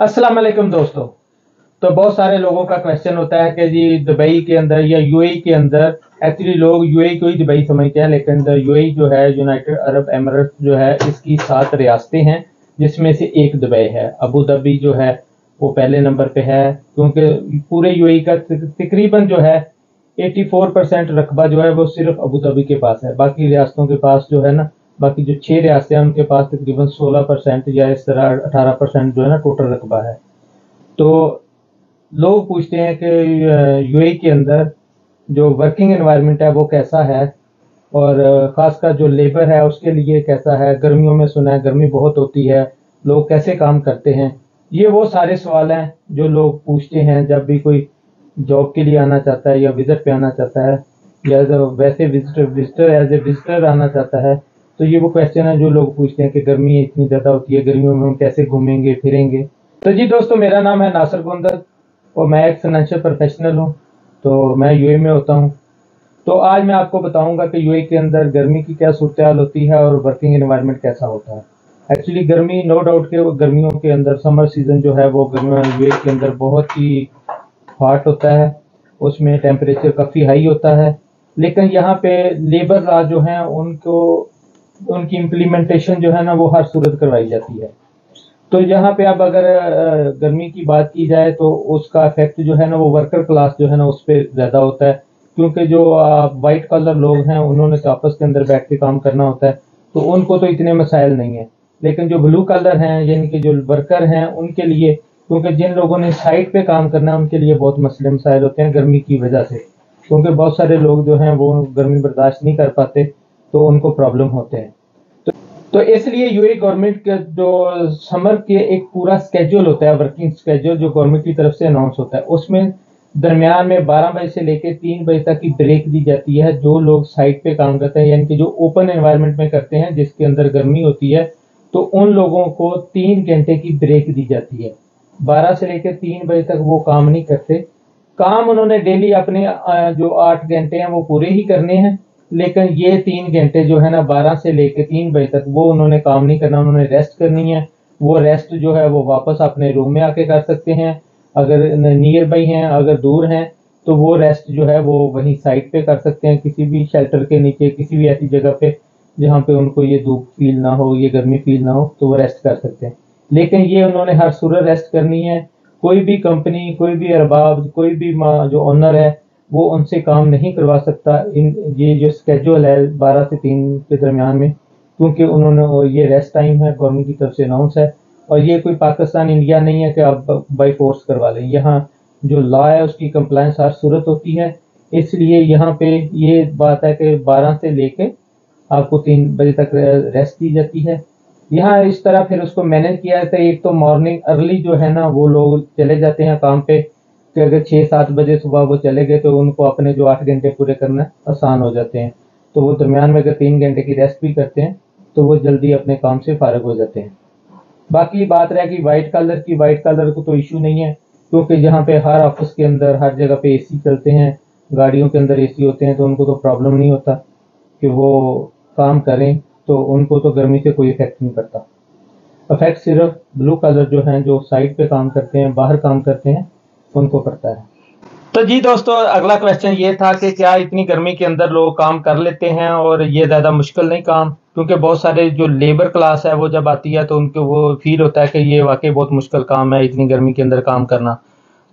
अस्सलाम वालेकुम दोस्तों। तो बहुत सारे लोगों का क्वेश्चन होता है कि जी दुबई के अंदर या यूएई के अंदर एक्चुअली लोग यूएई को ही दुबई समझते हैं, लेकिन यूएई जो है यूनाइटेड अरब एमरेट जो है, इसकी सात रियासतें हैं, जिसमें से एक दुबई है। अबू धाबी जो है, वो पहले नंबर पे है, क्योंकि पूरे यूएई का तकरीबन जो है 84 परसेंट रकबा जो है, वो सिर्फ़ अबू धाबी के पास है। बाकी रियासतों के पास जो है ना बाकी जो छह रियासतें हैं, उनके पास तकरीबन 16 परसेंट या इस तरह 18 परसेंट जो है ना टोटल रकबा है। तो लोग पूछते हैं कि यूएई के अंदर जो वर्किंग एनवायरनमेंट है वो कैसा है? और ख़ासकर जो लेबर है, उसके लिए कैसा है? गर्मियों में सुना है, गर्मी बहुत होती है, लोग कैसे काम करते हैं? ये वो सारे सवाल हैं जो लोग पूछते हैं जब भी कोई जॉब के लिए आना चाहता है या विज़िट पे आना चाहता है, या वैसे visitor visitor as a visitor आना चाहता है तो ये वो क्वेश्चन है जो लोग पूछते हैं कि गर्मी इतनी ज़्यादा होती है, गर्मियों में हम कैसे घूमेंगे, फिरेंगे? तो जी दोस्तों, मेरा नाम है नासर गोंदल और मैं एक फाइनेंशियल प्रोफेशनल हूँ तो मैं यूए में होता हूँ। तो आज मैं आपको बताऊँगा कि यूए के अंदर गर्मी की क्या सूरत होती है और वर्किंग एनवायरनमेंट कैसा होता है। एक्चुअली गर्मी नो डाउट के गर्मियों के अंदर समर सीज़न जो है, वो गर्मियों यूए के अंदर बहुत ही हॉट होता है। उसमें टेम्परेचर काफ़ी हाई होता है। लेकिन यहाँ पे लेबर लॉ जो है, उनको उनकी इम्प्लीमेंटेशन जो है ना, वो हर सूरत करवाई जाती है। तो यहाँ पे अब अगर गर्मी की बात की जाए तो उसका इफ़ेक्ट जो है ना, वो वर्कर क्लास जो है ना, उस पर ज़्यादा होता है। क्योंकि जो वाइट कलर लोग हैं, उन्होंने तो आपस के अंदर बैठ के काम करना होता है। तो उनको तो इतने मसाइल नहीं है। लेकिन जो ब्लू कलर हैं, यानी कि जो वर्कर हैं, उनके लिए, क्योंकि जिन लोगों ने साइड पे काम करना है, उनके लिए बहुत मसले मसाइल होते हैं गर्मी की वजह से। क्योंकि बहुत सारे लोग जो हैं, वो गर्मी बर्दाश्त नहीं कर पाते। तो उनको प्रॉब्लम होते हैं। तो, तो इसलिए यूए गवर्नमेंट का जो समर के एक पूरा स्केड्यूल होता है वर्किंग स्केड्यूल जो गवर्नमेंट की तरफ़ से अनाउंस होता है उसमें दरमियान में 12 बजे से लेकर 3 बजे तक की ब्रेक दी जाती है जो लोग साइड पे काम करते हैं यानी कि जो ओपन एनवायरनमेंट में करते हैं जिसके अंदर गर्मी होती है तो उन लोगों को तीन घंटे की ब्रेक दी जाती है। 12 से लेकर तीन बजे तक वो काम नहीं करते। काम उन्होंने डेली अपने जो आठ घंटे हैं वो पूरे ही करने हैं। लेकिन ये तीन घंटे जो है ना, बारह से लेकर तीन बजे तक वो उन्होंने काम नहीं करना, उन्होंने रेस्ट करनी है। वो रेस्ट जो है, वो वापस अपने रूम में आके कर सकते हैं। अगर नियर बाई हैं, अगर दूर हैं तो वो रेस्ट जो है, वो वहीं साइड पे कर सकते हैं, किसी भी शेल्टर के नीचे, किसी भी ऐसी जगह पे, जहाँ पे उनको ये धूप फील ना हो, ये गर्मी फील ना हो तो वो रेस्ट कर सकते हैं। लेकिन ये उन्होंने हर सूरत रेस्ट करनी है। कोई भी कंपनी कोई भी अरबाब, कोई भी जो ऑनर है वो उनसे काम नहीं करवा सकता इन, ये जो स्केड्यूल है बारह से तीन के दरमियान में, क्योंकि उन्होंने ये रेस्ट टाइम है गवर्नमेंट की तरफ़ से अनाउंस है, और ये कोई पाकिस्तान इंडिया नहीं है कि आप बाई फोर्स करवा लें। यहाँ जो लॉ है, उसकी कंप्लाइंस हर सूरत होती है, इसलिए यहाँ पे ये बात है कि 12 से लेके आपको तीन बजे तक रेस्ट दी जाती है। यहाँ इस तरह फिर उसको मैनेज किया जाता है एक तो मॉर्निंग अर्ली जो है ना, वो लोग चले जाते हैं काम पे अगर छः सात बजे सुबह वो चले गए तो उनको अपने जो आठ घंटे पूरे करना आसान हो जाते हैं। तो वो दरमियान में अगर तीन घंटे की रेस्ट भी करते हैं तो वो जल्दी अपने काम से फारग हो जाते हैं। बाकी बात रहे कि वाइट कलर की वाइट कलर को तो इशू नहीं है, क्योंकि जहाँ पे हर ऑफ़िस के अंदर, हर जगह पे एसी चलते हैं, गाड़ियों के अंदर एसी होते हैं तो उनको तो प्रॉब्लम नहीं होता कि वो काम करें तो उनको तो गर्मी से कोई इफ़ेक्ट नहीं पड़ता। इफ़ेक्ट सिर्फ़ ब्लू कलर जो हैं, जो साइड पे काम करते हैं, बाहर काम करते हैं उनको पड़ता है। तो जी दोस्तों, अगला क्वेश्चन ये था कि क्या इतनी गर्मी के अंदर लोग काम कर लेते हैं और ये ज़्यादा मुश्किल नहीं काम? क्योंकि बहुत सारे जो लेबर क्लास है, वो जब आती है तो उनको वो फील होता है कि ये वाकई बहुत मुश्किल काम है, इतनी गर्मी के अंदर काम करना।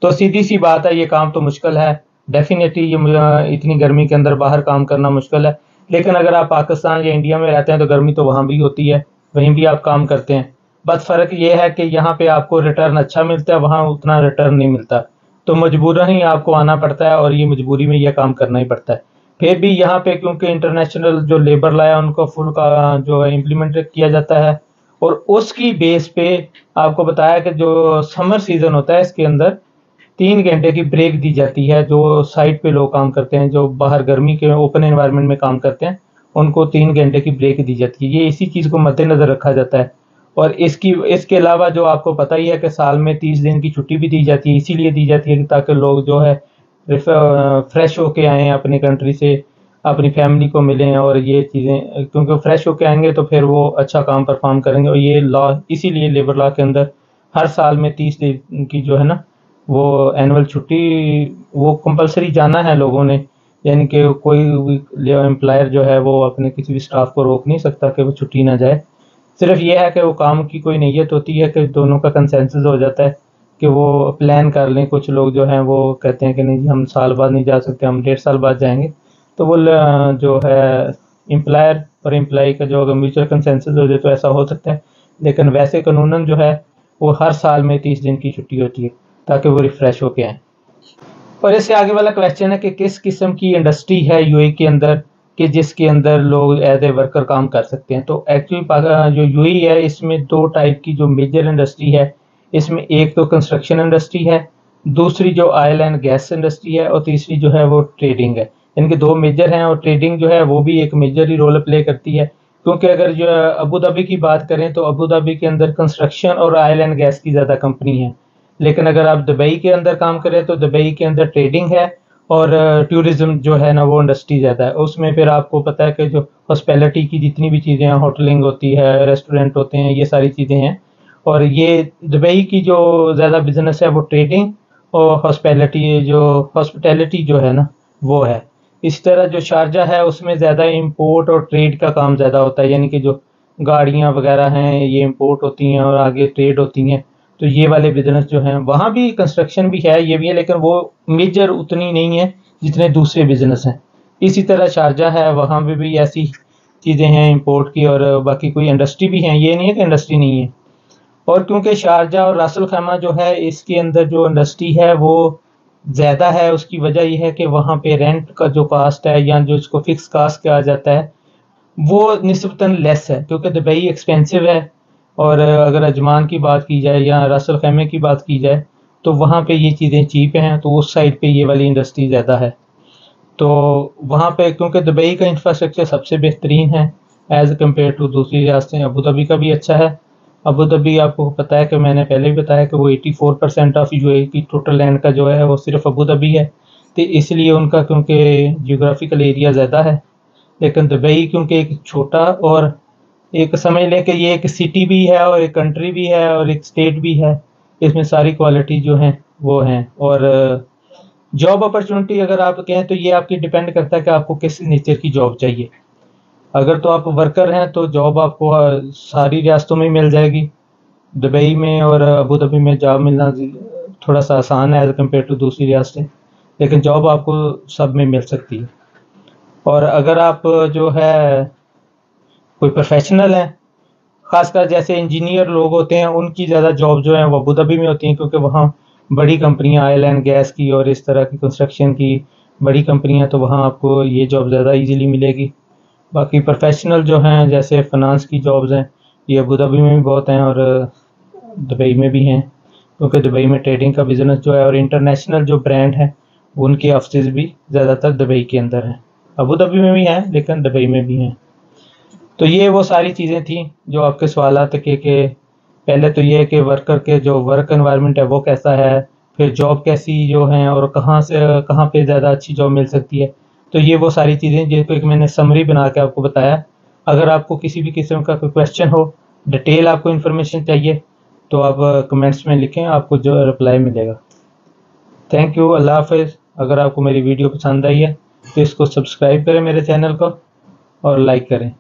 तो सीधी सी बात है, ये काम तो मुश्किल है। डेफिनेटली ये इतनी गर्मी के अंदर बाहर काम करना मुश्किल है। लेकिन अगर आप पाकिस्तान या इंडिया में रहते हैं तो गर्मी तो वहाँ भी होती है, वहीं भी आप काम करते हैं। बस फ़र्क ये है कि यहाँ पे आपको रिटर्न अच्छा मिलता है, वहाँ उतना रिटर्न नहीं मिलता। तो मजबूरन ही आपको आना पड़ता है और ये मजबूरी में यह काम करना ही पड़ता है। फिर भी यहाँ पे क्योंकि इंटरनेशनल जो लेबर लाया उनको फुल का, जो है इम्प्लीमेंट किया जाता है और उसकी बेस पे आपको बताया कि जो समर सीज़न होता है, इसके अंदर तीन घंटे की ब्रेक दी जाती है, जो साइड पे लोग काम करते हैं, जो बाहर गर्मी के ओपन एनवायरनमेंट में काम करते हैं, उनको तीन घंटे की ब्रेक दी जाती है। ये इसी चीज़ को मद्देनज़र रखा जाता है। और इसकी, इसके अलावा जो आपको पता ही है कि साल में तीस दिन की छुट्टी भी दी जाती है, इसीलिए दी जाती है ताकि लोग जो है फ्रेश होके आएँ अपनी कंट्री से, अपनी फैमिली को मिलें और ये चीज़ें, क्योंकि फ्रेश होके आएँगे तो फिर वो अच्छा काम परफॉर्म करेंगे और ये लॉ इसीलिए लेबर लॉ के अंदर हर साल में तीस दिन की जो है ना, वो एनुअल छुट्टी, वो कंपलसरी जाना है लोगों ने। यानी कि कोई भी एम्प्लॉयर जो है वो अपने किसी भी स्टाफ को रोक नहीं सकता कि वो छुट्टी ना जाए। सिर्फ़ ये है कि वो काम की कोई नीयत होती है कि दोनों का कंसेंसस हो जाता है कि वो प्लान कर लें। कुछ लोग जो हैं वो कहते हैं कि नहीं जी, हम साल बाद नहीं जा सकते, हम डेढ़ साल बाद जाएँगे। तो वो जो है एम्प्लॉयर और एम्प्लॉय का जो अगर म्यूचुअल कंसेंसस हो जाए तो ऐसा हो सकता है। लेकिन वैसे कानूनन जो है, वो हर साल में तीस दिन की छुट्टी होती है, ताकि वो रिफ़्रेश होके आए। और इससे आगे वाला क्वेश्चन है कि किस किस्म की इंडस्ट्री है यूए के अंदर? कि जिसके अंदर लोग एज ए वर्कर काम कर सकते हैं। तो एक्चुअली जो यूई है, इसमें दो टाइप की जो मेजर इंडस्ट्री है, इसमें एक तो कंस्ट्रक्शन इंडस्ट्री है, दूसरी जो ऑयल एंड गैस इंडस्ट्री है, और तीसरी जो है वो ट्रेडिंग है। इनके दो मेजर हैं, और ट्रेडिंग जो है, वो भी एक मेजर ही रोल प्ले करती है। क्योंकि अगर जो अबू धाबी की बात करें तो अबू धाबी के अंदर कंस्ट्रक्शन और ऑयल एंड गैस की ज़्यादा कंपनी है। लेकिन अगर आप दुबई के अंदर काम करें तो दुबई के अंदर ट्रेडिंग है और टूरिज़्म जो है ना, वो इंडस्ट्री ज़्यादा है। उसमें फिर आपको पता है कि जो हॉस्पिटलिटी की जितनी भी चीज़ें हैं होटलिंग होती है रेस्टोरेंट होते हैं, ये सारी चीज़ें हैं। और ये दुबई की जो ज़्यादा बिज़नेस है, वो ट्रेडिंग और हॉस्पिटलिटी जो हॉस्पिटलिटी जो है ना, वो है। इस तरह जो शारजा है, उसमें ज़्यादा इम्पोर्ट और ट्रेड का काम ज़्यादा होता है। यानी कि जो गाड़ियाँ वगैरह हैं, ये इम्पोर्ट होती हैं और आगे ट्रेड होती हैं। तो ये वाले बिज़नेस जो हैं, वहाँ भी कंस्ट्रक्शन भी है, ये भी है, लेकिन वो मेजर उतनी नहीं है जितने दूसरे बिज़नेस हैं। इसी तरह शारजा है, वहाँ पे भी ऐसी चीज़ें हैं इंपोर्ट की और बाकी कोई इंडस्ट्री भी है। ये नहीं है कि इंडस्ट्री नहीं है। और क्योंकि शारजा और रासल खैमा जो है, इसके अंदर जो इंडस्ट्री है, वो ज़्यादा है। उसकी वजह यह है कि वहाँ पे रेंट का जो कास्ट है या जो इसको फिक्स कास्ट कहा जाता है, वो नस्बता लेस है, क्योंकि दुबई एक्सपेंसिव है और अगर अजमान की बात की जाए या रसल खैमे की बात की जाए तो वहाँ पे ये चीज़ें चीप हैं तो उस साइड पे ये वाली इंडस्ट्री ज़्यादा है। तो वहाँ पे क्योंकि दुबई का इंफ्रास्ट्रक्चर सबसे बेहतरीन है एज़ कंपेयर टू दूसरी रियासतें अबू धाबी का भी अच्छा है। अबू धाबी आपको पता है कि मैंने पहले भी बताया कि वो 84 परसेंट ऑफ़ यू की टोटल लैंड का जो है, वो सिर्फ़ अबू धाबी है। तो इसलिए उनका क्योंकि जियोग्राफिकल एरिया ज़्यादा है, लेकिन दुबई क्योंकि एक छोटा और एक समझ लें कि ये एक सिटी भी है और एक कंट्री भी है और एक स्टेट भी है, इसमें सारी क्वालिटी जो हैं, वो हैं। और जॉब अपॉर्चुनिटी अगर आप कहें तो ये आपकी डिपेंड करता है कि आपको किस नेचर की जॉब चाहिए। अगर तो आप वर्कर हैं तो जॉब आपको सारी रियासतों में मिल जाएगी। दुबई में और अबू धाबी में जॉब मिलना थोड़ा सा आसान है एज़ कंपेयर टू दूसरी रियासतें, लेकिन जॉब आपको सब में मिल सकती है। और अगर आप जो है कोई प्रोफेशनल हैं? खासकर जैसे इंजीनियर लोग होते हैं, उनकी ज़्यादा जॉब जो है वो अबूधाबी में होती हैं, क्योंकि वहाँ बड़ी कंपनियाँ ऑयल एंड गैस की और इस तरह की कंस्ट्रक्शन की बड़ी कंपनियाँ तो वहाँ आपको ये जॉब ज़्यादा इजीली मिलेगी। बाकी प्रोफेशनल जो हैं, जैसे फाइनेंस की जॉब्स हैं, ये अबू धाबी में भी बहुत हैं और दुबई में भी हैं, क्योंकि दुबई में ट्रेडिंग का बिज़नेस जो है और इंटरनेशनल जो ब्रांड है, उनके ऑफ़िस भी ज़्यादातर दुबई के अंदर हैं। अबू धाबी में भी हैं, लेकिन दुबई में भी हैं। तो ये वो सारी चीज़ें थी जो आपके सवाल के के पहले तो ये कि वर्कर के जो वर्क एनवायरनमेंट है वो कैसा है, फिर जॉब कैसी जो है और कहाँ से, कहाँ पे ज़्यादा अच्छी जॉब मिल सकती है। तो ये वो सारी चीज़ें जिनको एक मैंने समरी बना के आपको बताया। अगर आपको किसी भी किस्म का कोई क्वेश्चन हो डिटेल आपको इन्फॉर्मेशन चाहिए तो आप कमेंट्स में लिखें, आपको जो रिप्लाई मिलेगा। थैंक यू अल्लाह हाफिज़ अगर आपको मेरी वीडियो पसंद आई है तो इसको सब्सक्राइब करें मेरे चैनल को और लाइक करें।